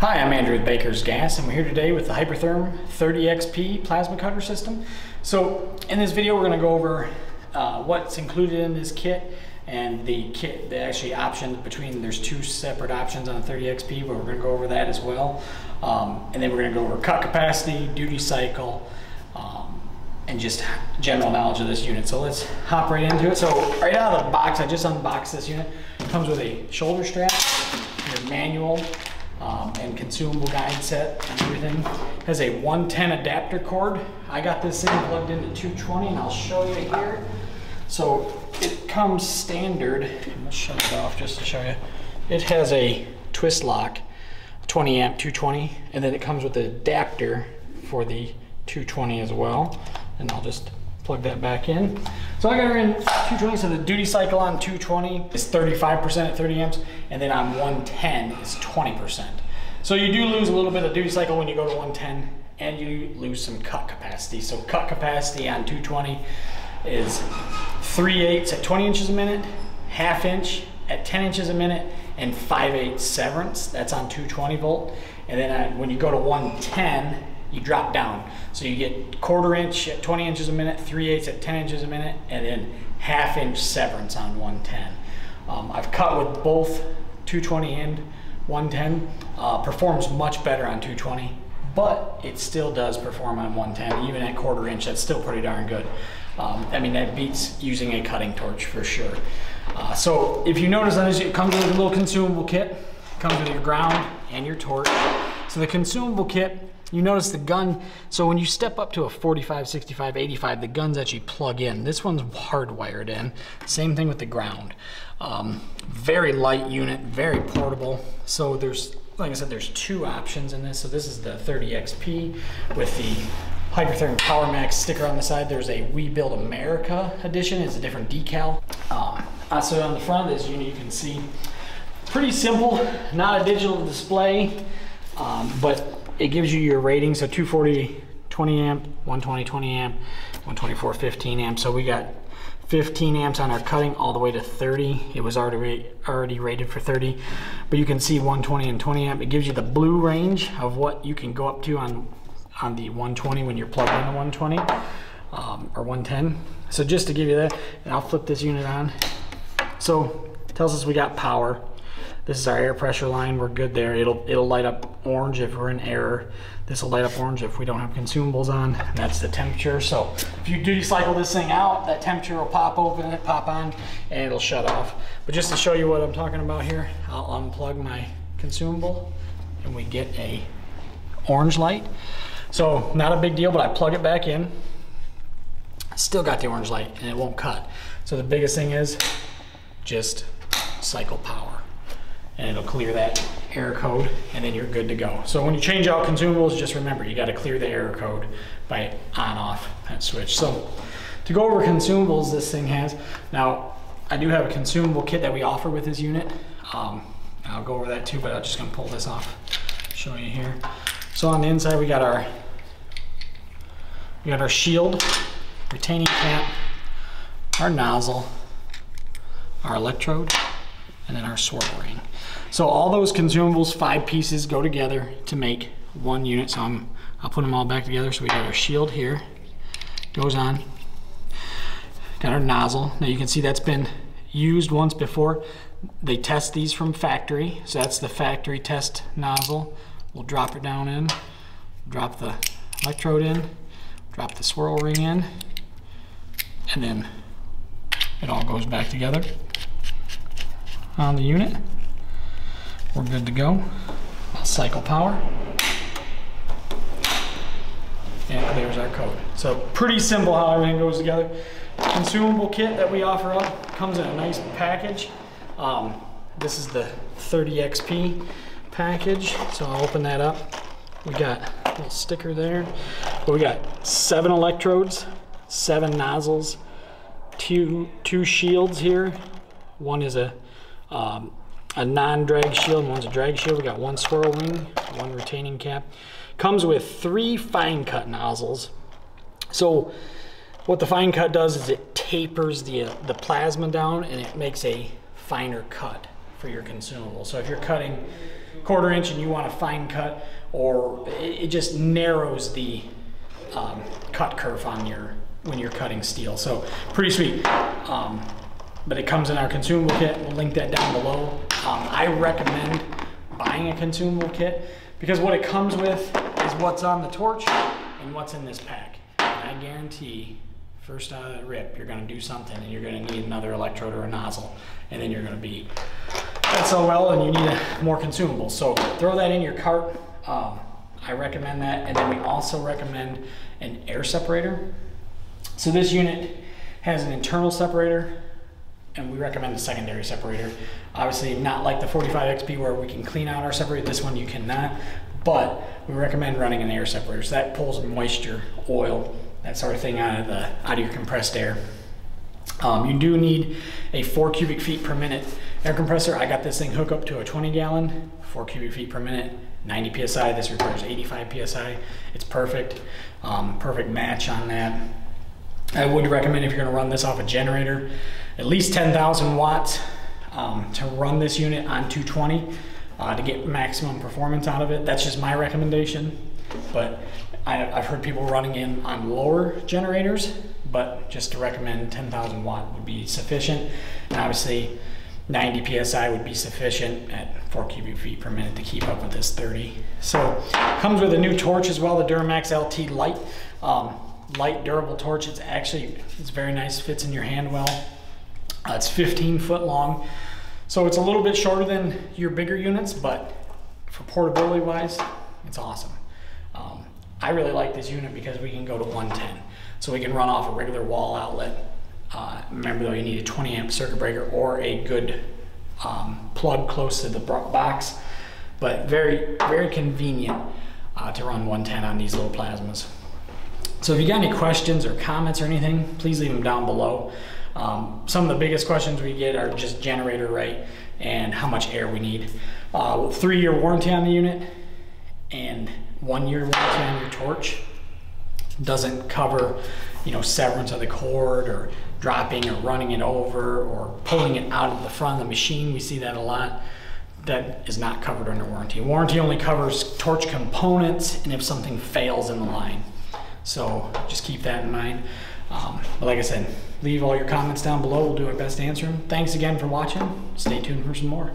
Hi, I'm Andrew with Baker's Gas, and we're here today with the Hypertherm 30XP plasma cutter system. So in this video, we're going to go over uh, what's included in this kit and the kit, the actually options between, there's two separate options on the 30XP, but we're going to go over that as well. Um, and then we're going to go over cut capacity, duty cycle, um, and just general knowledge of this unit. So let's hop right into it. So right out of the box, I just unboxed this unit. It comes with a shoulder strap, your manual, um, and consumable guide set and everything. Has a 110 adapter cord. I got this thing plugged into 220 and I'll show you here. So it comes standard. I'm gonna shut it off just to show you. It has a twist lock, 20 amp 220, and then it comes with an adapter for the 220 as well. And I'll just plug that back in. So I got her in 220, so the duty cycle on 220 is 35% at 30 amps, and then on 110 is 20%. So you do lose a little bit of duty cycle when you go to 110, and you lose some cut capacity. So cut capacity on 220 is 3 eighths at 20 inches a minute, half inch at 10 inches a minute, and 5 eighths severance, that's on 220 volt. And then uh, when you go to 110, you drop down. So you get quarter inch at 20 inches a minute, 3 eighths at 10 inches a minute, and then half inch severance on 110. Um, I've cut with both 220 and 110. Uh, performs much better on 220, but it still does perform on 110, even at quarter inch, that's still pretty darn good. Um, I mean, that beats using a cutting torch for sure. Uh, so if you notice this, it comes with a little consumable kit. It comes with your ground and your torch. So the consumable kit you notice the gun, so when you step up to a 45, 65, 85, the guns actually plug in. This one's hardwired in. Same thing with the ground. Um, very light unit, very portable. So there's, like I said, there's two options in this. So this is the 30XP with the Hypertherm Powermax sticker on the side. There's a We Build America edition. It's a different decal. Um, on the front of this unit, you can see pretty simple, not a digital display, um, but it gives you your rating. So 240, 20 amp, 120, 20 amp, 124, 15 amp. So we got 15 amps on our cutting all the way to 30. It was already already rated for 30, but you can see 120 and 20 amp. It gives you the blue range of what you can go up to on on the 120 when you're plugged into 120 um, or 110. So just to give you that, and I'll flip this unit on. So tells us we got power. This is our air pressure line. We're good there. It'll it'll light up orange if we're in error. This will light up orange if we don't have consumables on. And that's the temperature. So if you duty cycle this thing out, that temperature will pop open, it pop on, and it'll shut off. But just to show you what I'm talking about here, I'll unplug my consumable and we get a orange light. So not a big deal, but I plug it back in. Still got the orange light and it won't cut. So the biggest thing is just cycle power and it'll clear that error code and then you're good to go. So when you change out consumables, just remember you gotta clear the error code by on off that switch. So to go over consumables this thing has, now I do have a consumable kit that we offer with this unit. Um, I'll go over that too, but I'm just gonna pull this off, show you here. So on the inside we got our, we got our shield, retaining cap, our nozzle, our electrode, and then our swirl ring. So all those consumables, five pieces, go together to make one unit. So I'm, I'll put them all back together. So we got our shield here, goes on. Got our nozzle. Now you can see that's been used once before. They test these from factory. So that's the factory test nozzle. We'll drop it down in, drop the electrode in, drop the swirl ring in, and then it all goes back together on the unit. We're good to go. Cycle power. And there's our code. So pretty simple how everything goes together. Consumable kit that we offer up comes in a nice package. Um, this is the 30XP package. So I'll open that up. We got a little sticker there. But we got seven electrodes, seven nozzles, two, two shields here. One is a um, a non-drag shield, one's a drag shield. We got one swirl ring, one retaining cap. Comes with three fine cut nozzles. So what the fine cut does is it tapers the, uh, the plasma down and it makes a finer cut for your consumable. So if you're cutting quarter inch and you want a fine cut, or it, it just narrows the um, cut kerf on your when you're cutting steel. So pretty sweet. Um, but it comes in our consumable kit. We'll link that down below. Um, I recommend buying a consumable kit because what it comes with is what's on the torch and what's in this pack. And I guarantee first out of the rip, you're gonna do something and you're gonna need another electrode or a nozzle. And then you're gonna be SOL and you need a, more consumables. So throw that in your cart. Um, I recommend that. And then we also recommend an air separator. So this unit has an internal separator and we recommend a secondary separator. Obviously not like the 45XP where we can clean out our separator. This one you cannot, but we recommend running an air separator. So that pulls moisture, oil, that sort of thing out of the out of your compressed air. Um, you do need a four cubic feet per minute air compressor. I got this thing hooked up to a 20 gallon, four cubic feet per minute, 90 PSI. This requires 85 PSI. It's perfect, um, perfect match on that. I would recommend if you're gonna run this off a generator, at least 10,000 watts um, to run this unit on 220 uh, to get maximum performance out of it. That's just my recommendation. But I, have heard people running in on lower generators, but just to recommend 10,000 watt would be sufficient. And obviously 90 PSI would be sufficient at four cubic feet per minute to keep up with this 30. So comes with a new torch as well, the Duramax LT Light. Um, light durable torch. It's actually, it's very nice, fits in your hand well. Uh, it's 15 foot long. So it's a little bit shorter than your bigger units, but for portability wise, it's awesome. Um, I really like this unit because we can go to 110. So we can run off a regular wall outlet. Uh, remember though, you need a 20 amp circuit breaker or a good um, plug close to the box, but very, very convenient uh, to run 110 on these little plasmas. So if you got any questions or comments or anything, please leave them down below. Um, some of the biggest questions we get are just generator rate and how much air we need. Uh, three year warranty on the unit and one year warranty on your torch doesn't cover, you know, severance of the cord or dropping or running it over or pulling it out of the front of the machine. We see that a lot. That is not covered under warranty. Warranty only covers torch components and if something fails in the line. So just keep that in mind. Um, but like I said, leave all your comments down below. We'll do our best to answer them. Thanks again for watching. Stay tuned for some more.